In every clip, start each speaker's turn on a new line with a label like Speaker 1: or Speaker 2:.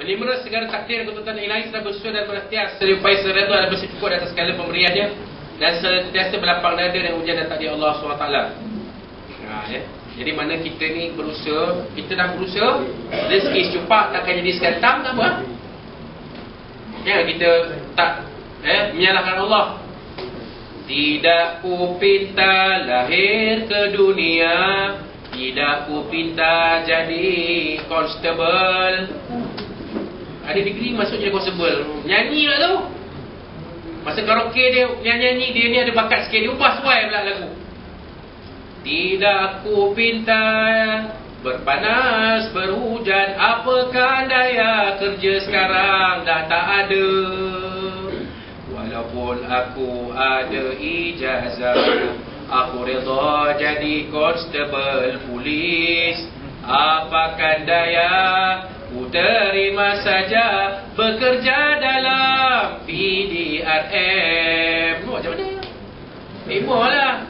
Speaker 1: Menerima segala takdir ketutupan ilahi serta bersyukur dan berikhtiar Serupai sereda dan bersyukur atas segala pemberiannya. Dan sentiasa berlapang dada dan ujian dan takdir Allah SWT. Ha, ya. Jadi mana kita ni berusaha Kita dah berusaha Rezeki secupak takkan jadi sekantang tak apa? Ya kita tak eh, Menyalahkan Allah. Tidak ku pinta lahir ke dunia Tidak ku pinta jadi constable ada degree masuk jadi constable. Nyanyi lah tu. Masa karaoke dia nyanyi dia ni ada bakat sikit. Dia ubah suai pula lagu. Tidak aku pinta Berpanas, berhujan. Apakah daya kerja sekarang? Dah tak ada. Walaupun aku ada ijazah Aku reda jadi constable polis. Apakah daya Ku terima saja bekerja dalam PDRM. Oh, macam mana? Lah.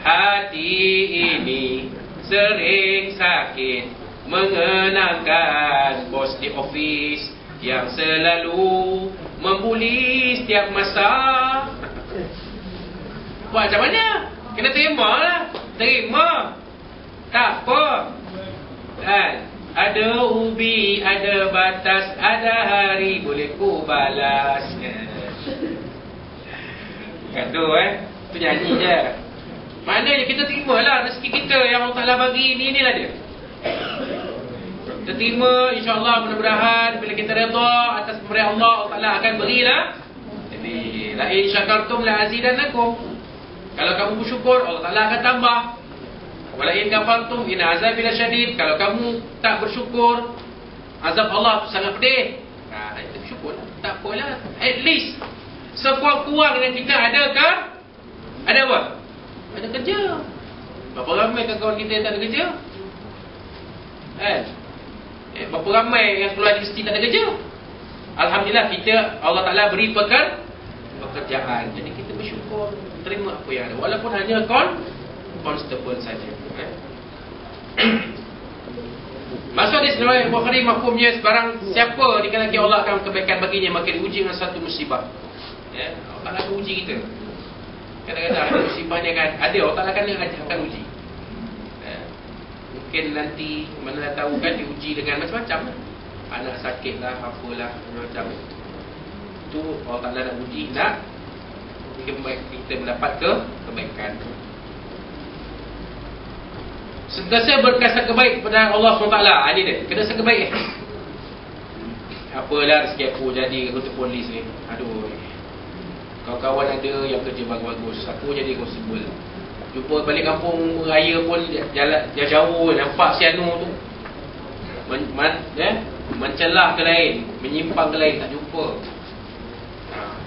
Speaker 1: Hati ini sering sakit mengenangkan bos di office yang selalu membuli setiap masa. Buat macam mana? Kena terima lah. Terima. Tak apa. Dan ada ubi, ada batas, ada hari boleh ku balas. Tu eh. Tu nyanyi je. Maknanya kita terima lah rezeki kita yang Allah Ta'ala bagi ni, inilah dia. Terima insyaAllah mudah-mudahan bila kita reda atas pemberian Allah, Allah Ta'ala akan berilah. Jadi, la'in syakartum la'azidanakum. Kalau kamu bersyukur, Allah Ta'ala akan tambah. Walain kafartum in azab bila syadid. Kalau kamu tak bersyukur, azab Allah sangat pedih. Ha, itu bersyukur lah. Tak apalah. At least, sekurang-kurang yang kita ada kan? Ada apa? Ada kerja. Berapa ramai kawan-kawan kita yang tak ada kerja? Eh? eh berapa ramai yang keluar universiti tak ada kerja? Alhamdulillah kita Allah Ta'ala beri peker, pekerjaan. Jadi kita bersyukur. Terima apa yang ada. Walaupun hanya kon, constable saja. Maksud di sini Bukhari mafhumnya sebarang siapa dikehendaki Allah akan kebaikan baginya maka diuji dengan satu musibah. Ya, Allah akan uji kita. Kadang-kadang ada musibah ni kan ada Allah akan akan uji. Ya. Mungkin nanti mana dah tahu kan diuji dengan macam-macam. Anak sakit lah, apalah, macam tu Allah Taala nak uji nak kita mendapat ke kebaikan. Sentiasa berkasar kebaik kepada Allah SWT ha, Ini dia, kena rasa kebaik Apalah rezeki aku jadi anggota polis ni. Aduh Kawan-kawan ada yang kerja bagus-bagus. Aku jadi constable. Jumpa balik kampung raya pun jalan jauh. Nampak si Anu tu. Men, man, eh, Mencelah ke lain Menyimpang ke lain Tak jumpa.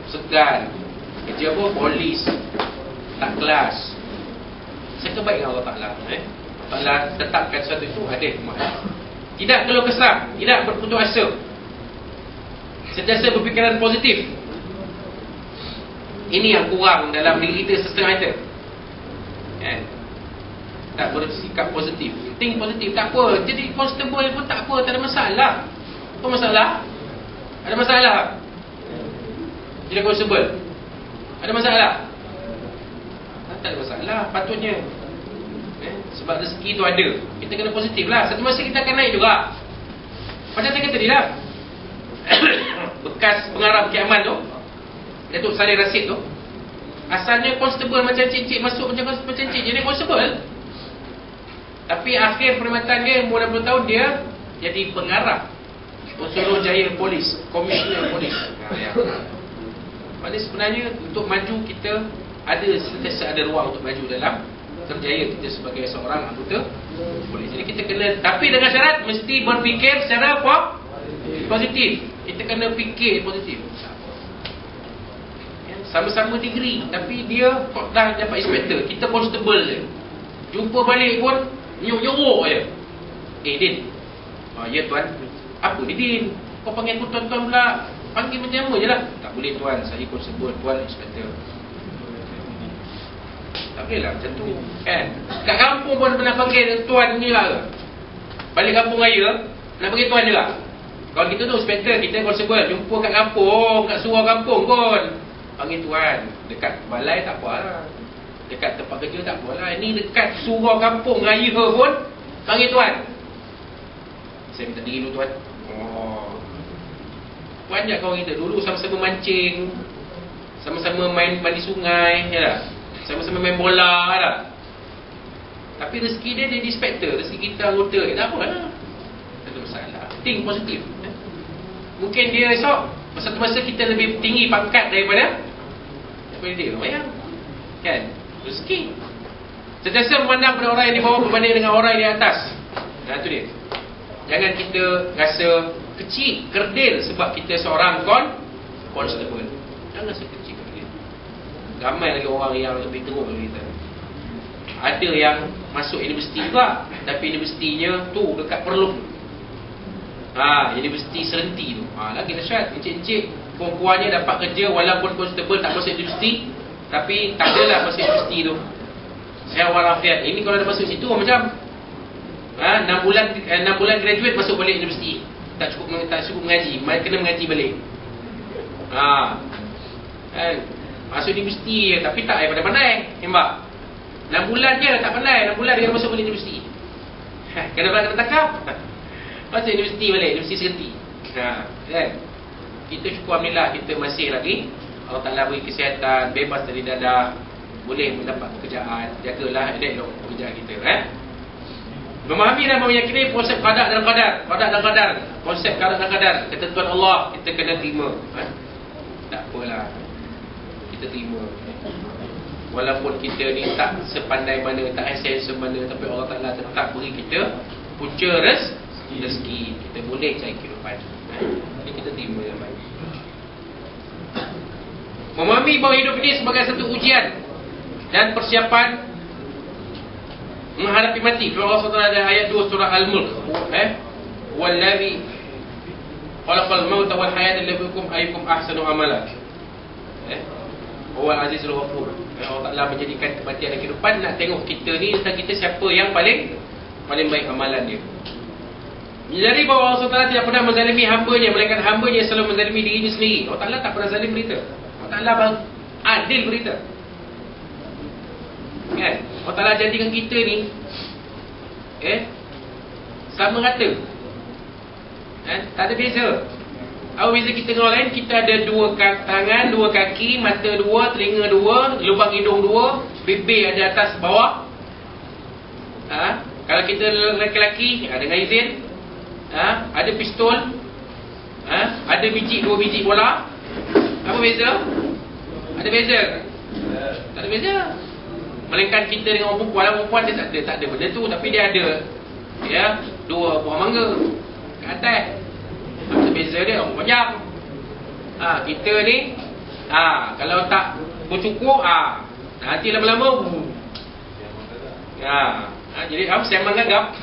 Speaker 1: Segan. Kerja apa? Polis. Tak kelas. Saya kebaik dengan Allah Ta'ala eh? Allah tetapkan sesuatu itu ada hikmah. Tidak keluh kesah, tidak berputus asa. Sentiasa berfikiran positif. Ini yang kurang dalam diri kita setengah kita. Kan? Tak bersikap positif. Think positif, tak apa. Jadi constable pun tak apa, tak ada masalah. Apa masalah? Ada masalah? Jadi constable. Ada masalah? Tak ada masalah, patutnya? Sebab rezeki tu ada. Kita kena positif lah. Satu masa kita akan naik juga. Macam saya kata tadi lah. Bekas pengarah Bukit Aman tu Datuk Salih Rasid tu Asalnya constable macam cincin Masuk macam macam cincin Jadi constable. Tapi akhir perkhidmatan dia Umur 60 tahun dia Jadi pengarah. Unsur Jaya Polis Komisioner Polis. Maksudnya sebenarnya Untuk maju kita Ada sentiasa ada ruang untuk maju dalam kerjaya kita sebagai seorang anggota polis. Jadi kita kena tapi dengan syarat mesti berfikir secara? Positif. Kita kena fikir positif. Ya, sama-sama degree tapi dia dah dapat inspector. Kita constable je. Jumpa balik pun nyok-nyok je. Eh Din. Oh, ya tuan. Apa ni Din? Kau panggil aku tuan-tuan pula. Panggil macam apa je lah. Tak boleh tuan. Saya constable tuan inspector. Tak boleh lah macam tu kan? Kat kampung pun pernah panggil tuan ni lah Balik kampung raya Nak panggil tuan je lah Kalau kita tu inspector, kita constable, jumpa kat kampung, kat surau kampung pun. Panggil tuan, dekat balai tak apa lah. Dekat tempat kerja tak apa lah. Ini dekat surau kampung raya pun, panggil tuan. Saya minta diri dulu tuan. Oh. Banyak kawan kita dulu sama-sama mancing, sama-sama main mandi sungai, ya tak? Sama-sama main bola, ya tak? Tapi rezeki dia jadi inspector, rezeki kita anggota, ya tak apa lah. Tak ada masalah. Think positif. Mungkin dia esok Masa masa kita lebih tinggi pangkat daripada Daripada dia Bayang Kan? Rezeki. Sentiasa memandang pada orang yang di bawah Berbanding dengan orang yang di atas. Nah itu dia. Jangan kita rasa kecil Kerdil sebab kita seorang kon Constable Jangan kerdil Ramai lagi orang yang lebih teruk dari kita Ada yang masuk universiti juga Tapi universitinya tu dekat perlu Ha, universiti serenti tu. Ha, lagi dahsyat. Encik-encik perempuannya dapat kerja walaupun constable tak masuk universiti. Tapi tak adalah masuk universiti tu. Saya walafiat. Ini kalau ada masuk situ macam ha, 6 bulan 6 eh, bulan graduate masuk balik universiti. Tak cukup tak cukup mengaji, kena mengaji balik. Ha. Kan? Masuk universiti je tapi tak ada pandai. Nampak? 6 bulan je tak pandai, 6 bulan dia masuk balik universiti. Ha, kenapa kena tangkap? Masuk universiti balik, universiti serti. Ha, kan? Kita syukur Alhamdulillah kita masih lagi Allah Ta'ala beri kesihatan, bebas dari dadah Boleh mendapat pekerjaan Jagalah elok pekerjaan kita eh? Memahami dan meyakini konsep kadar dan kadar Kadar dan kadar Konsep kadar dan kadar Ketentuan Allah kita kena terima eh? Tak apalah Kita terima. Walaupun kita ni tak sepandai mana Tak esensi mana Tapi Allah Ta'ala tetap beri kita Punca res rezeki. Kita boleh cari kehidupan. Jadi kita terima yang baik. Memahami bahawa hidup ini sebagai satu ujian dan persiapan menghadapi mati. Kalau Allah SWT ada ayat 2 surah Al-Mulk. Eh? Wallazi khalaqal mauta wal hayata liyabluwakum ayyukum ahsanu amala. eh huwal azizul ghafur. Allah Taala menjadikan kematian dan kehidupan nak tengok kita ni tentang kita siapa yang paling paling baik amalan dia. Menyadari bahawa Allah SWT tidak pernah menzalimi hambanya Melainkan hambanya selalu menzalimi dirinya sendiri. Allah Ta'ala tak pernah zalim berita. Allah Ta'ala adil berita. Kan? Allah Ta'ala jadikan kita ni eh, Sama rata. Eh, Tak ada beza Apa beza kita dengan orang lain Kita ada dua tangan, dua kaki Mata dua, telinga dua Lubang hidung dua Bibir ada atas bawah ha? Kalau kita lelaki-lelaki Dengan izin ha? Ada pistol ha? Ada biji, dua biji bola Apa beza? Ada beza Tak ada beza Melainkan kita dengan orang perempuan Perempuan dia tak ada, tak ada benda tu Tapi dia ada ya, Dua buah mangga Kat atas beza dia? Panjang ha, Kita ni ha, Kalau tak bercukup ha, Nanti lama-lama ha, ha, Jadi apa? Saya menganggap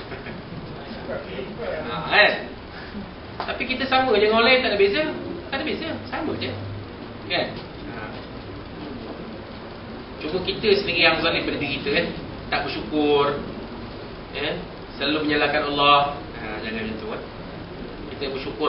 Speaker 1: ha, kan? Tapi kita sama je dengan lain tak ada beza Tak ada beza, sama je Kan? Cuma kita sendiri yang zalim pada diri kita kan Tak bersyukur ya? Selalu menyalahkan Allah ha, Jangan macam tu kan? Kita bersyukur